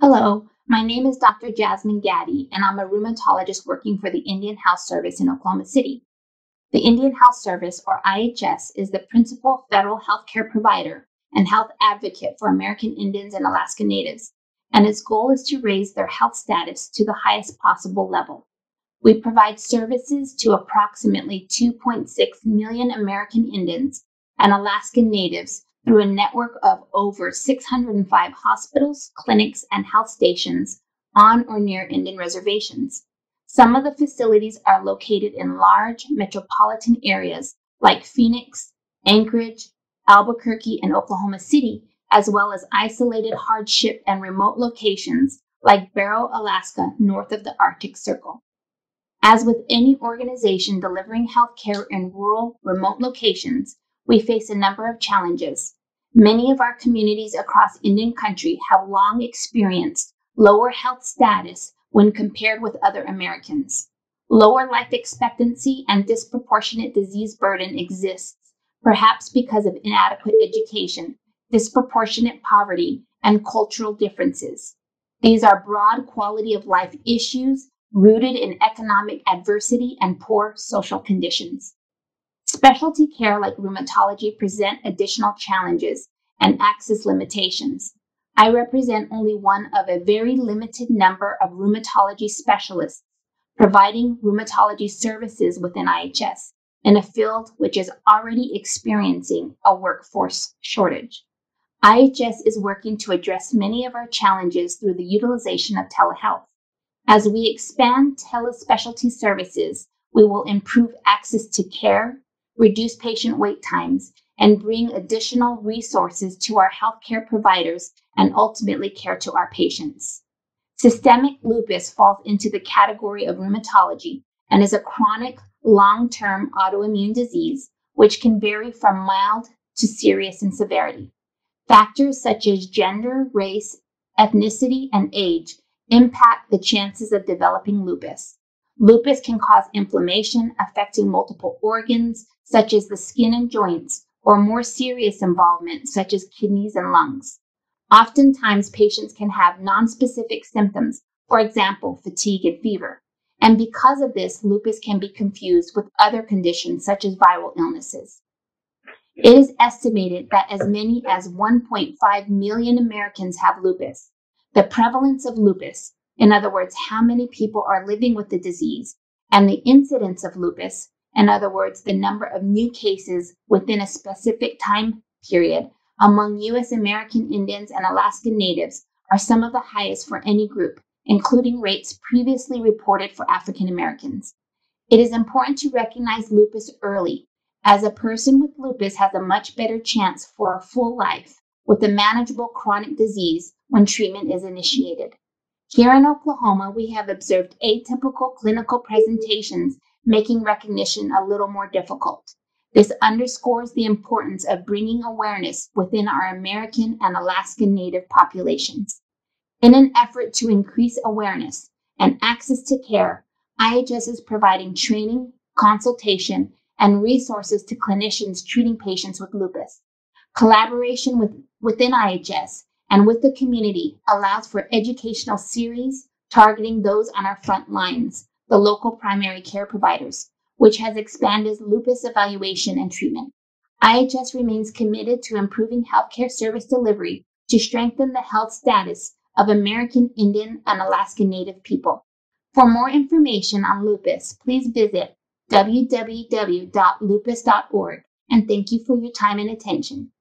Hello, my name is Dr. Jasmine Gaddy, and I'm a rheumatologist working for the Indian Health Service in Oklahoma City. The Indian Health Service, or IHS, is the principal federal healthcare provider and health advocate for American Indians and Alaska Natives, and its goal is to raise their health status to the highest possible level. We provide services to approximately 2.6 million American Indians and Alaskan Natives through a network of over 605 hospitals, clinics, and health stations on or near Indian reservations. Some of the facilities are located in large metropolitan areas like Phoenix, Anchorage, Albuquerque, and Oklahoma City, as well as isolated hardship and remote locations like Barrow, Alaska, north of the Arctic Circle. As with any organization delivering healthcare in rural, remote locations, we face a number of challenges, Many of our communities across Indian country have long experienced lower health status when compared with other Americans. Lower life expectancy and disproportionate disease burden exists, perhaps because of inadequate education, disproportionate poverty, and cultural differences. These are broad quality of life issues rooted in economic adversity and poor social conditions. Specialty care like rheumatology present additional challenges and access limitations. I represent only one of a very limited number of rheumatology specialists providing rheumatology services within IHS in a field which is already experiencing a workforce shortage. IHS is working to address many of our challenges through the utilization of telehealth. As we expand telespecialty services, we will improve access to care, reduce patient wait times, and bring additional resources to our healthcare providers and ultimately care to our patients. Systemic lupus falls into the category of rheumatology and is a chronic, long term autoimmune disease which can vary from mild to serious in severity. Factors such as gender, race, ethnicity, and age impact the chances of developing lupus. Lupus can cause inflammation affecting multiple organs, such as the skin and joints, or more serious involvement, such as kidneys and lungs. Oftentimes, patients can have nonspecific symptoms, for example, fatigue and fever. And because of this, lupus can be confused with other conditions, such as viral illnesses. It is estimated that as many as 1.5 million Americans have lupus. The prevalence of lupus, in other words, how many people are living with the disease, and the incidence of lupus, in other words, the number of new cases within a specific time period among U.S. American Indians and Alaskan Natives are some of the highest for any group, including rates previously reported for African Americans. It is important to recognize lupus early, as a person with lupus has a much better chance for a full life with a manageable chronic disease when treatment is initiated. Here in Oklahoma, we have observed atypical clinical presentations, making recognition a little more difficult. This underscores the importance of bringing awareness within our American and Alaskan Native populations. In an effort to increase awareness and access to care, IHS is providing training, consultation, and resources to clinicians treating patients with lupus. Collaboration with, within IHS and with the community allows for educational series targeting those on our front lines, the local primary care providers, which has expanded lupus evaluation and treatment. IHS remains committed to improving healthcare service delivery to strengthen the health status of American Indian and Alaska Native people. For more information on lupus, please visit www.lupus.org and thank you for your time and attention.